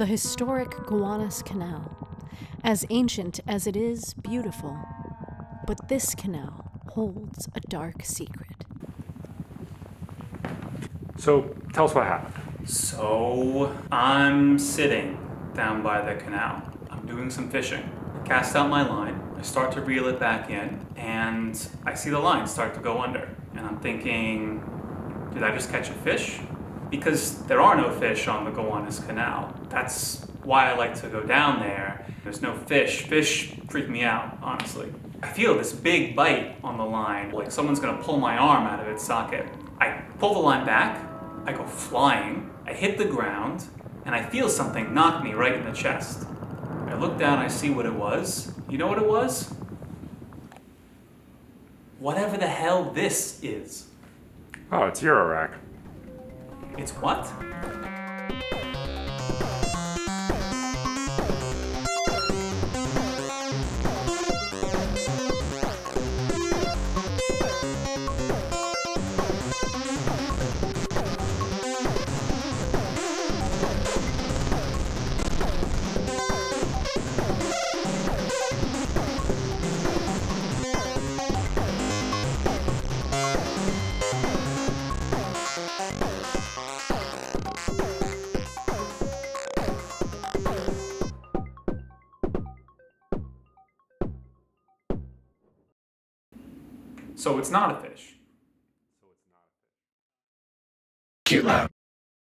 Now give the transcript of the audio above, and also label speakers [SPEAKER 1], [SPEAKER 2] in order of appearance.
[SPEAKER 1] The historic Gowanus Canal. As ancient as it is beautiful. But this canal holds a dark secret.
[SPEAKER 2] So tell us what happened.
[SPEAKER 3] So I'm sitting down by the canal. I'm doing some fishing. I cast out my line. I start to reel it back in, and I see the line start to go under. And I'm thinking, did I just catch a fish? Because there are no fish on the Gowanus Canal. That's why I like to go down there. There's no fish. Fish freak me out, honestly. I feel this big bite on the line, like someone's gonna pull my arm out of its socket. I pull the line back, I go flying, I hit the ground, and I feel something knock me right in the chest. I look down, I see what it was. You know what it was? Whatever the hell this is.
[SPEAKER 2] Oh, it's Eurorack.
[SPEAKER 3] It's what? So it's not a fish.
[SPEAKER 4] CuteLab.